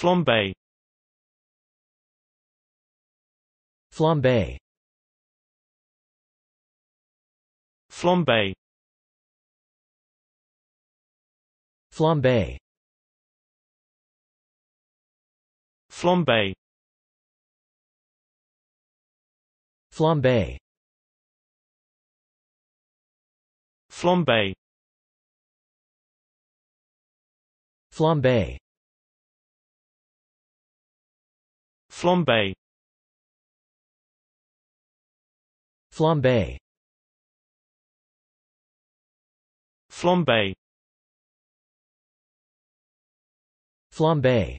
Flambe. Flambe. Flambe. Flambe. Flambe. Flambe. Flambe. Flambe Flambe. Flambe. Flambe. Flambe